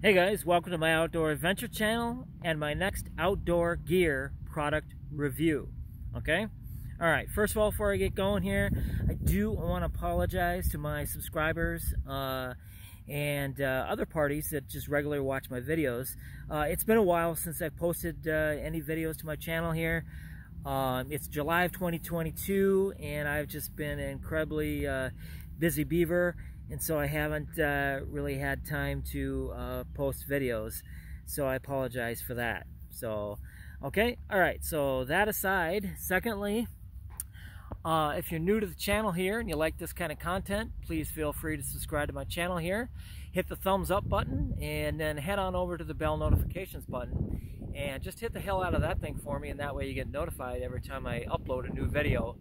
Hey guys, welcome to my outdoor adventure channel and my next outdoor gear product review. Okay? Alright, first of all, before I get going here, I do want to apologize to my subscribers uh, and uh, other parties that just regularly watch my videos. Uh, it's been a while since I've posted uh, any videos to my channel here. Um, it's July of 2022 and I've just been an incredibly uh, busy beaver and so I haven't uh, really had time to uh, post videos. So I apologize for that. So okay all right. So that aside secondly uh, if you're new to the channel here and you like this kind of content please feel free to subscribe to my channel here. Hit the thumbs up button and then head on over to the bell notifications button and just hit the hell out of that thing for me and that way you get notified every time I upload a new video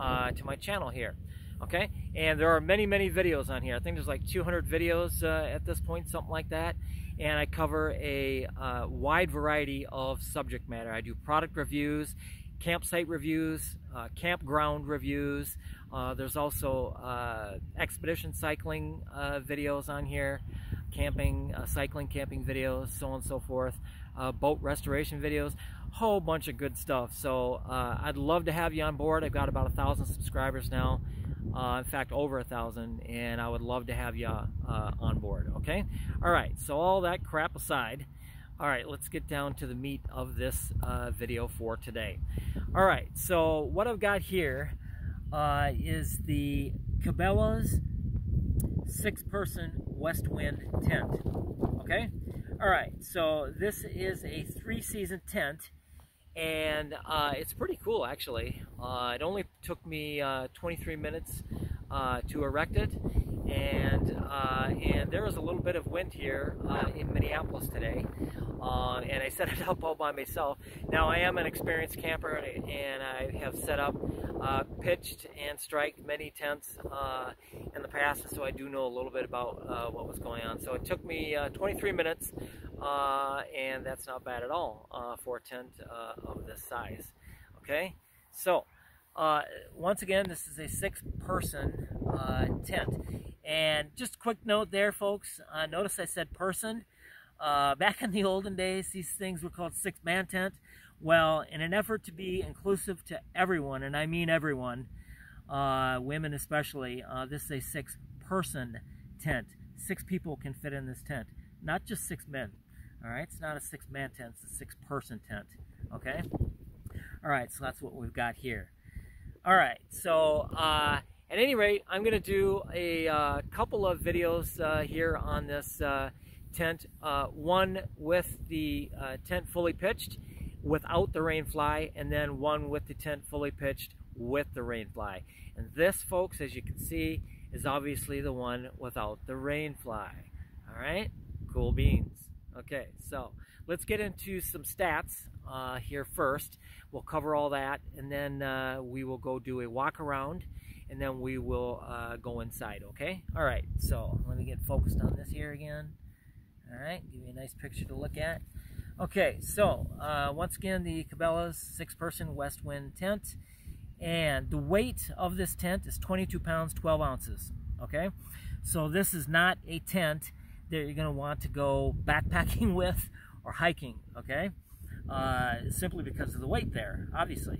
uh, to my channel here okay? And there are many many videos on here. I think there's like 200 videos uh, at this point something like that. And I cover a uh, wide variety of subject matter. I do product reviews campsite reviews uh, campground reviews. Uh, there's also uh, expedition cycling uh, videos on here camping cycling camping videos so on and so forth boat restoration videos whole bunch of good stuff. So I'd love to have you on board. I've got about a thousand subscribers now uh, in fact over a thousand and I would love to have you uh, on board okay? All right so all that crap aside all right let's get down to the meat of this uh, video for today. All right so what I've got here uh, is the Cabela's six person west wind tent okay? All right so this is a three season tent and uh, it's pretty cool actually. Uh, it only took me uh, 23 minutes uh, to erect it and uh, and there was a little bit of wind here uh, in Minneapolis today and I set it up all by myself. Now I am an experienced camper and I have set up, pitched and striked many tents in the past so I do know a little bit about what was going on. So it took me 23 minutes uh, and that's not bad at all uh, for a tent uh, of this size. Okay, so uh, once again, this is a six-person uh, tent. And just a quick note there, folks. Uh, notice I said person. back in the olden days, these things were called six-man tent. Well, in an effort to be inclusive to everyone, and I mean everyone, women especially, this is a six-person tent. Six people can fit in this tent, not just six men. All right, it's not a six-man tent, it's a six-person tent, okay? All right, so that's what we've got here. All right, so uh, at any rate, I'm going to do a uh, couple of videos uh, here on this uh, tent. Uh, one with the uh, tent fully pitched without the rainfly, and then one with the tent fully pitched with the rainfly. And this, folks, as you can see, is obviously the one without the rainfly. All right, cool beans. Okay, so let's get into some stats uh, here first. We'll cover all that and then uh, we will go do a walk around and then we will uh, go inside, okay? All right, so let me get focused on this here again. All right, give you a nice picture to look at. Okay, so uh, once again, the Cabela's six-person West Wind tent. And the weight of this tent is 22 pounds, 12 ounces, okay? So this is not a tent that you're going to want to go backpacking with or hiking, okay? Uh, simply because of the weight there, obviously.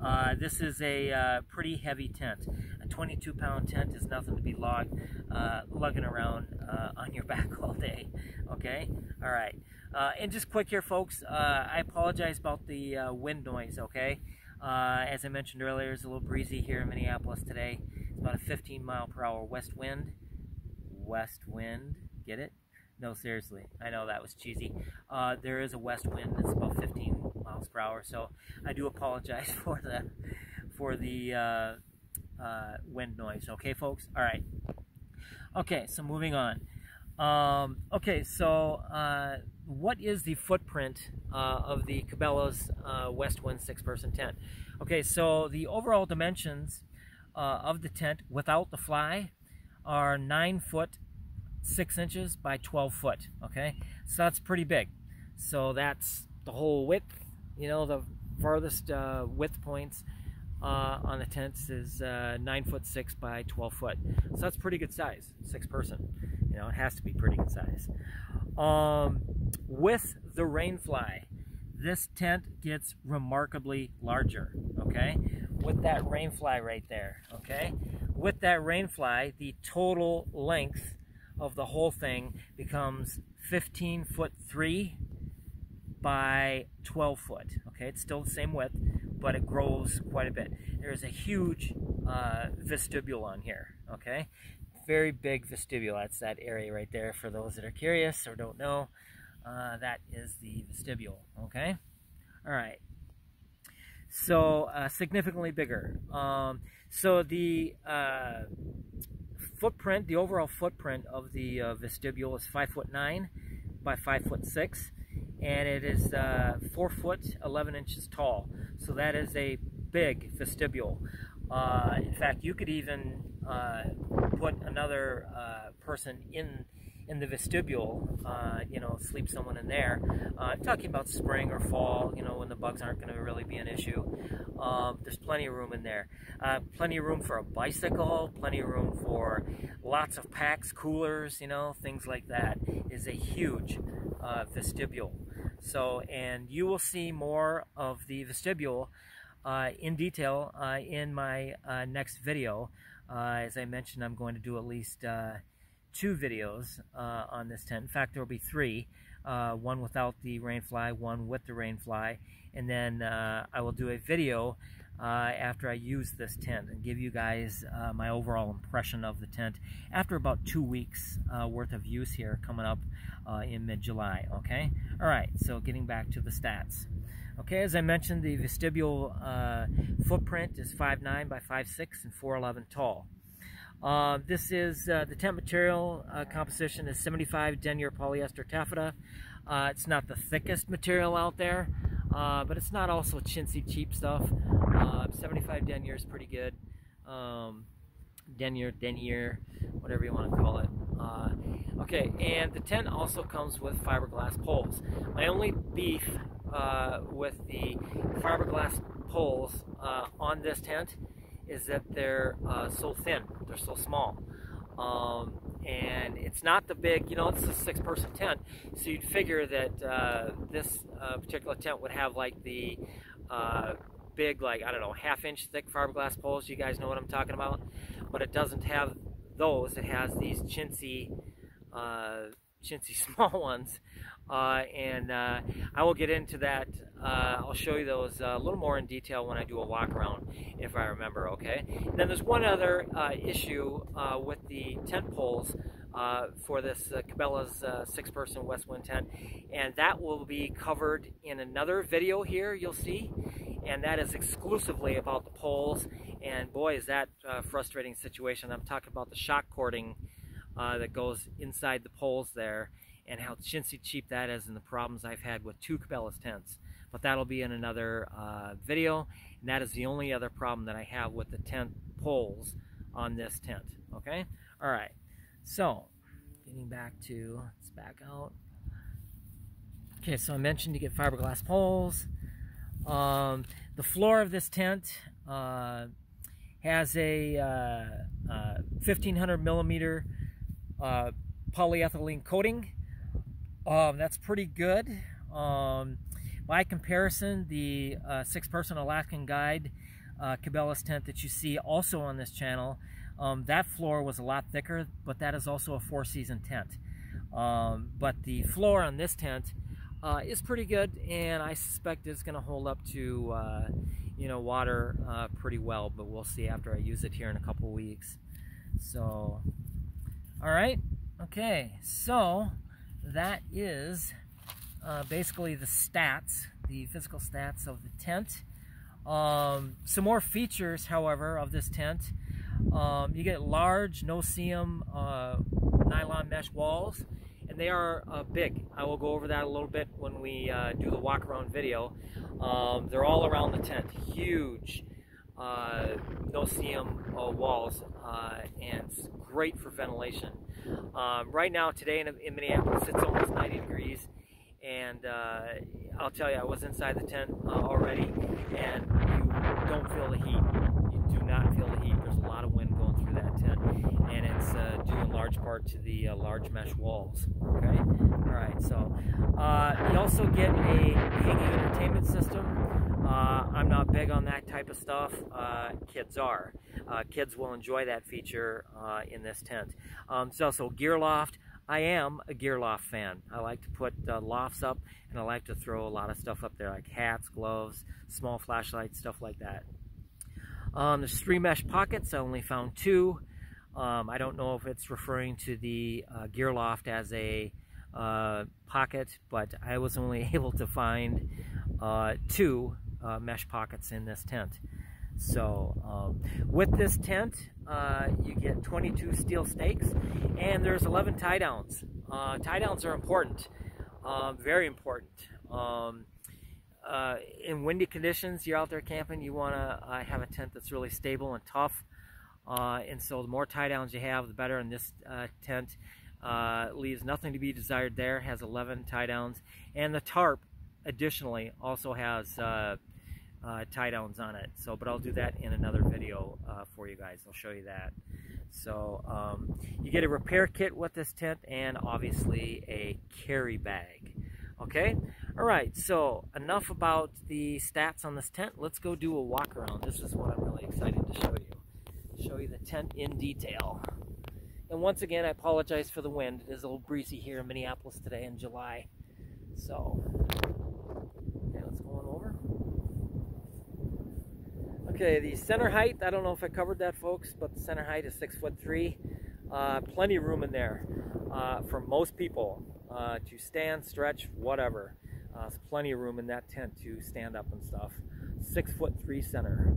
Uh, this is a uh, pretty heavy tent. A 22 pound tent is nothing to be uh, lugging around uh, on your back all day, okay? All right. Uh, and just quick here, folks, I apologize about the wind noise, okay? as I mentioned earlier, it's a little breezy here in Minneapolis today. It's about a 15 mile per hour west wind. West wind. Get it? No, seriously. I know that was cheesy. Uh, there is a west wind that's about 15 miles per hour, so I do apologize for the for the uh, uh, wind noise. Okay, folks. All right. Okay, so moving on. Um, okay, so uh, what is the footprint uh, of the Cabela's uh, West Wind six-person tent? Okay, so the overall dimensions of the tent without the fly are nine foot six inches by 12 foot, okay? So that's pretty big. So that's the whole width, you know, the farthest uh, width points uh, on the tents is uh, nine foot six by 12 foot. So that's pretty good size, six person. You know, it has to be pretty good size. Um, with the rainfly, this tent gets remarkably larger, okay? With that rainfly right there, okay? With that rainfly, the total length of the whole thing becomes 15 foot 3 by 12 foot, okay? It's still the same width, but it grows quite a bit. There's a huge uh, vestibule on here, okay? Very big vestibule. That's that area right there for those that are curious or don't know. Uh, that is the vestibule, okay? All right. So uh, significantly bigger. Um, so the uh, footprint, the overall footprint of the uh, vestibule is five foot nine by five foot six, and it is uh, four foot eleven inches tall. So that is a big vestibule. Uh, in fact, you could even put another person in in the vestibule, uh, you know, sleep someone in there. Uh, talking about spring or fall, you know, when the bugs aren't going to really be an issue. Um, there's plenty of room in there. Uh, plenty of room for a bicycle, plenty of room for lots of packs, coolers, you know, things like that. Is a huge uh, vestibule. So, and you will see more of the vestibule uh, in detail uh, in my next video. as I mentioned, I'm going to do at least two videos uh, on this tent. In fact, there will be three. Uh, one without the rainfly, one with the rainfly, and then uh, I will do a video uh, after I use this tent and give you guys uh, my overall impression of the tent after about two weeks uh, worth of use here coming up in mid-July, okay? All right, so getting back to the stats. Okay, as I mentioned, the vestibule footprint is 5'9 by 5'6 and 4'11 tall. Uh, this is uh, the tent material uh, composition is 75 denier polyester taffeta. Uh, it's not the thickest material out there, uh, but it's not also chintzy cheap stuff. Uh, 75 denier is pretty good. Um, denier, denier, whatever you want to call it. okay, and the tent also comes with fiberglass poles. My only beef with the fiberglass poles on this tent is that they're uh, so thin, they're so small. Um, and it's not the big, you know, it's a six person tent, so you'd figure that uh, this uh, particular tent would have like the uh, big, like, I don't know, half inch thick fiberglass poles. You guys know what I'm talking about? But it doesn't have those, it has these chintzy, uh, chintzy small ones. Uh, and uh, I will get into that. Uh, I'll show you those uh, a little more in detail when I do a walk around, if I remember, okay? And then there's one other uh, issue uh, with the tent poles for this Cabela's six-person West Wind tent, and that will be covered in another video here, you'll see, and that is exclusively about the poles, and boy, is that a frustrating situation. I'm talking about the shock cording that goes inside the poles there, and how chintzy cheap that is and the problems I've had with two Cabela's tents. But that'll be in another uh, video, and that is the only other problem that I have with the tent poles on this tent, okay? All right, so getting back to, let's back out. Okay, so I mentioned to get fiberglass poles. Um, the floor of this tent uh, has a uh, 1500 uh, millimeter uh, polyethylene coating um, that's pretty good. Um, by comparison, the uh, six-person Alaskan Guide uh, Cabela's tent that you see also on this channel, um, that floor was a lot thicker, but that is also a four-season tent. Um, but the floor on this tent uh, is pretty good, and I suspect it's going to hold up to, uh, you know, water uh, pretty well, but we'll see after I use it here in a couple weeks. So, all right, okay, so that is uh, basically the stats, the physical stats of the tent. Um, some more features, however, of this tent. Um, you get large no-seam uh, nylon mesh walls, and they are uh, big. I will go over that a little bit when we uh, do the walk-around video. Um, they're all around the tent, huge uh, no-seam uh, walls, uh, and great for ventilation. Um, right now, today in, in, Minneapolis, it's almost 90 degrees, and uh, I'll tell you, I was inside the tent uh, already, and you don't feel the heat. You do not feel the heat. There's a lot of wind going through that tent, and it's due in large part to the large mesh walls. Okay, all right. So you also get a hanging entertainment system. Uh, I'm not big on that type of stuff. Uh, kids are. Uh, kids will enjoy that feature in this tent. Um, also gear loft. I am a gear loft fan. I like to put lofts up, and I like to throw a lot of stuff up there, like hats, gloves, small flashlights, stuff like that. Um, there's three mesh pockets. I only found two. Um, I don't know if it's referring to the uh, gear loft as a uh, pocket, but I was only able to find uh, two uh, mesh pockets in this tent. So um, with this tent, uh, you get 22 steel stakes and there's 11 tie downs. Uh, tie downs are important, um, very important. Um, uh, in windy conditions, you're out there camping, you want to uh, have a tent that's really stable and tough. Uh, and so the more tie downs you have, the better. And this uh, tent uh, leaves nothing to be desired there, has 11 tie downs. And the tarp, additionally, also has uh, tie downs on it. So, but I'll do that in another video for you guys. I'll show you that. So um, you get a repair kit with this tent and obviously a carry bag. Okay? All right, so enough about the stats on this tent. Let's go do a walk around. This is what I'm really excited to show you. Show you the tent in detail. And once again, I apologize for the wind. It is a little breezy here in Minneapolis today in July. So, okay, let's go on over. The center height, I don't know if I covered that, folks, but the center height is six foot three. Uh, plenty of room in there uh, for most people uh, to stand, stretch, whatever. Uh, there's plenty of room in that tent to stand up and stuff. Six foot three center.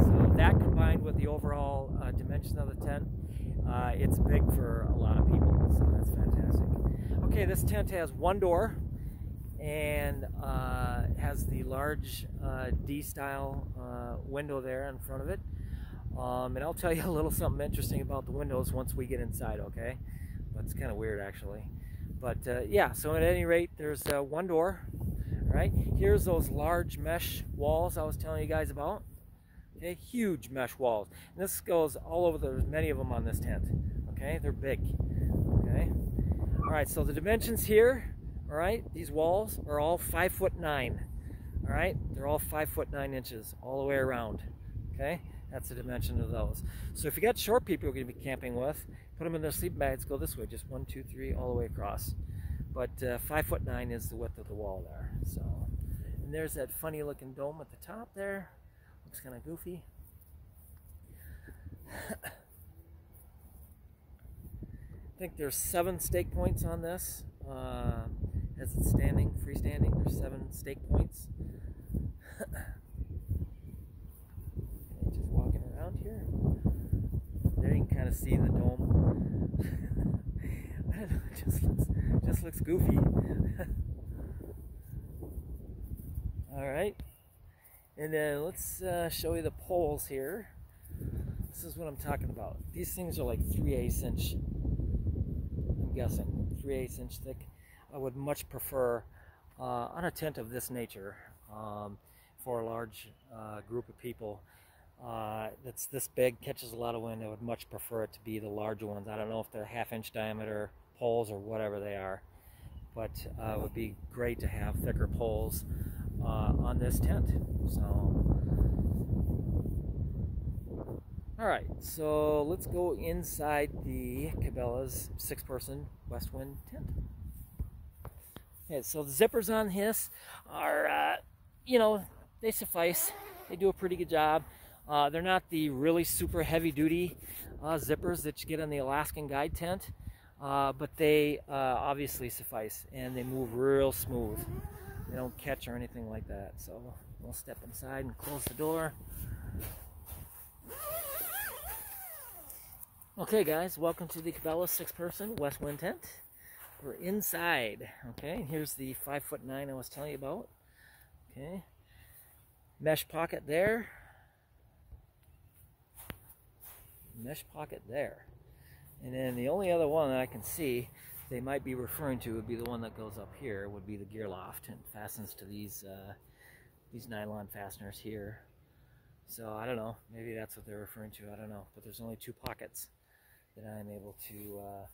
So that combined with the overall uh, dimension of the tent, uh, it's big for a lot of people. So that's fantastic. Okay, this tent has one door and has the large uh, D-style uh, window there in front of it. Um, and I'll tell you a little something interesting about the windows once we get inside, okay? That's kind of weird actually. But uh, yeah, so at any rate, there's uh, one door, right? Here's those large mesh walls I was telling you guys about. Okay, huge mesh walls. And this goes all over, there's many of them on this tent. Okay, they're big. Okay. All right, so the dimensions here, all right, these walls are all five foot nine. All right, they're all five foot nine inches all the way around. Okay, that's the dimension of those. So if you got short people you're to be camping with, put them in their sleeping bags, go this way, just one, two, three, all the way across. But uh, five foot nine is the width of the wall there. So, and there's that funny looking dome at the top there. Looks kind of goofy. I think there's seven stake points on this. Uh, as it's standing, freestanding, there's seven stake points. just walking around here. There you can kind of see the dome. I don't know, it just looks, just looks goofy. All right. And then let's uh, show you the poles here. This is what I'm talking about. These things are like 3 8 inch, I'm guessing, 3 8 inch thick. I would much prefer uh, on a tent of this nature um, for a large uh, group of people uh, that's this big, catches a lot of wind. I would much prefer it to be the larger ones. I don't know if they're half inch diameter poles or whatever they are, but uh, it would be great to have thicker poles uh, on this tent. So, all right, so let's go inside the Cabela's six-person West Wind tent. Okay, so the zippers on this are, uh, you know, they suffice. They do a pretty good job. Uh, they're not the really super heavy duty uh, zippers that you get on the Alaskan guide tent, uh, but they uh, obviously suffice and they move real smooth. They don't catch or anything like that. So we'll step inside and close the door. Okay guys, welcome to the Cabela six person West Wind tent. We're inside, okay? Here's the five foot nine I was telling you about. Okay. Mesh pocket there. mesh pocket there. And then the only other one that I can see they might be referring to would be the one that goes up here, would be the gear loft and fastens to these uh, these nylon fasteners here. So I don't know, maybe that's what they're referring to, I don't know. But there's only two pockets. that I'm able to uh,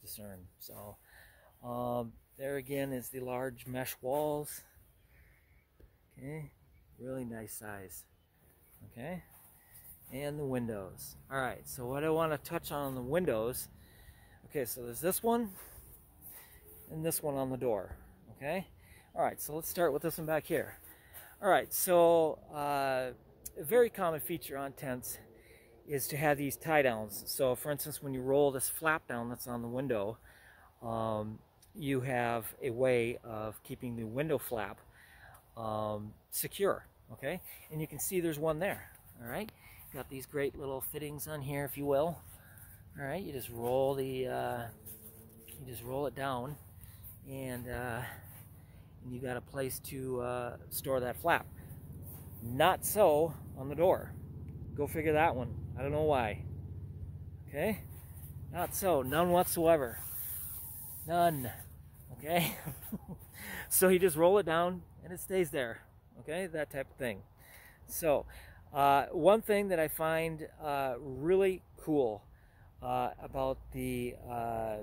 discern. So um, there again is the large mesh walls. Okay, really nice size. Okay, and the windows. All right, so what I want to touch on the windows. Okay, so there's this one and this one on the door. Okay, all right, so let's start with this one back here. All right, so uh, a very common feature on tents is to have these tie downs. So for instance, when you roll this flap down that's on the window, um, you have a way of keeping the window flap um, secure, okay? And you can see there's one there, all right? Got these great little fittings on here, if you will. All right, you just roll the, uh, you just roll it down, and, uh, and you got a place to uh, store that flap. Not so on the door. Go figure that one. I don't know why. Okay? Not so. None whatsoever. None. Okay? so you just roll it down and it stays there. Okay? That type of thing. So, uh, one thing that I find uh, really cool uh, about the uh,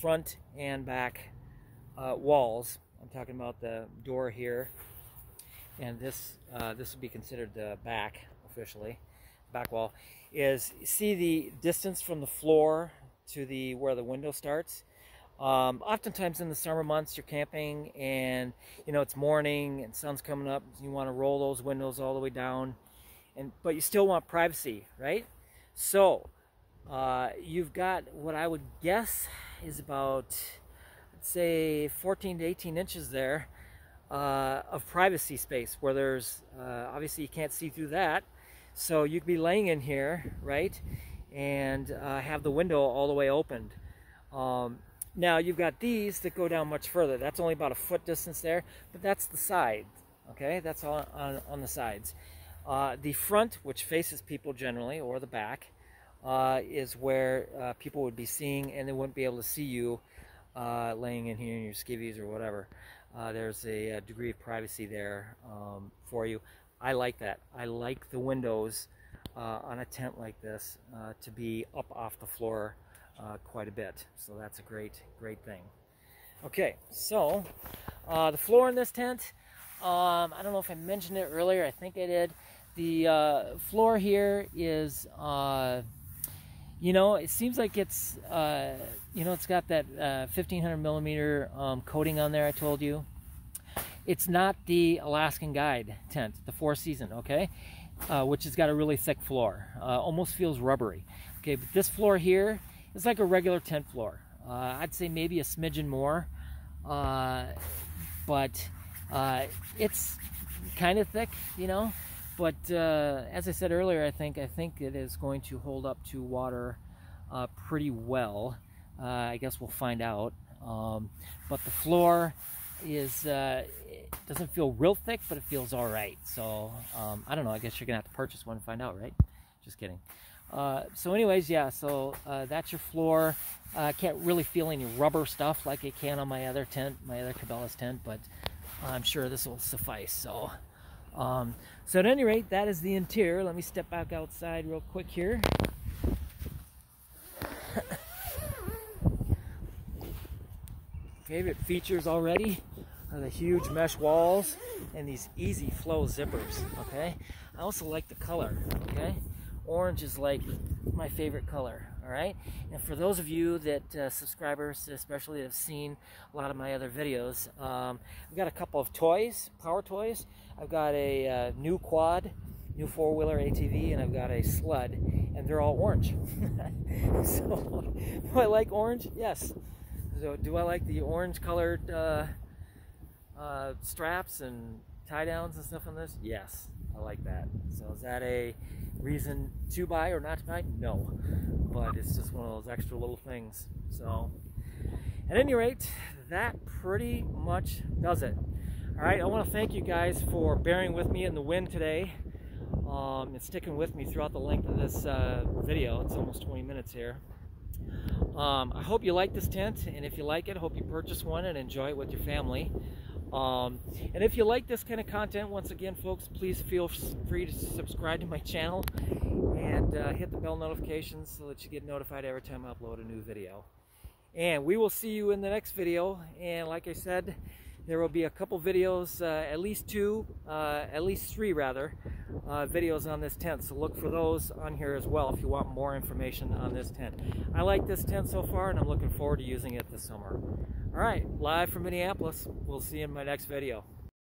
front and back uh, walls, I'm talking about the door here, and this uh, this would be considered the back officially, back wall, is see the distance from the floor to the where the window starts. Um, oftentimes in the summer months, you're camping and you know it's morning and sun's coming up. You want to roll those windows all the way down, and but you still want privacy, right? So uh, you've got what I would guess is about, say, 14 to 18 inches there uh, of privacy space, where there's uh, obviously you can't see through that. So you could be laying in here, right, and uh, have the window all the way opened. Um, now you've got these that go down much further. That's only about a foot distance there, but that's the side. Okay, that's all on, on the sides. Uh, the front, which faces people generally, or the back, uh, is where uh, people would be seeing, and they wouldn't be able to see you uh, laying in here in your skivvies or whatever. Uh, there's a, a, degree of privacy there um, for you. I like that. I like the windows uh, on a tent like this to be up off the floor uh, quite a bit. So that's a great, great thing. Okay, so uh, the floor in this tent, um, I don't know if I mentioned it earlier. I think I did. The uh, floor here is, uh, you know, it seems like it's, you know, it's got that 1500 millimeter um, coating on there I told you. It's not the Alaskan Guide tent, the Four Season, okay? Uh, which has got a really thick floor. Uh, almost feels rubbery. Okay, but this floor here is like a regular tent floor. Uh, I'd say maybe a smidgen more, uh, but uh, it's kind of thick, you know. But uh, as I said earlier, I think I think it is going to hold up to water pretty well. I guess we'll find out. Um, but the floor is uh, doesn't feel real thick, but it feels all right. So um, I don't know. I guess you're gonna have to purchase one and find out, right? Just kidding. Uh, so anyways, yeah. So uh, that's your floor. I uh, can't really feel any rubber stuff like I can on my other tent, my other Cabela's tent, but I'm sure this will suffice. So. Um, so at any rate, that is the interior. Let me step back outside real quick here. favorite features already are the huge mesh walls and these easy flow zippers, okay? I also like the color, okay? Orange is like my favorite color, all right? And for those of you that uh, subscribers, especially have seen a lot of my other videos, um, I've got a couple of toys, power toys. I've got a uh, new quad, new four-wheeler ATV, and I've got a sled, and they're all orange. so, do I like orange? Yes. So do I like the orange colored uh, uh, straps and tie downs and stuff on this? Yes, I like that. So is that a reason to buy or not to buy? No, but it's just one of those extra little things. So at any rate, that pretty much does it. All right, I want to thank you guys for bearing with me in the wind today um, and sticking with me throughout the length of this uh, video. It's almost 20 minutes here. Um, I hope you like this tent, and if you like it, hope you purchase one and enjoy it with your family. Um, and if you like this kind of content, once again, folks, please feel free to subscribe to my channel and uh, hit the bell notifications so that you get notified every time I upload a new video. And we will see you in the next video. And like I said, there will be a couple videos, uh, at least two, uh, at least three rather, uh, videos on this tent. So look for those on here as well if you want more information on this tent. I like this tent so far and I'm looking forward to using it this summer. All right, live from Minneapolis. We'll see you in my next video.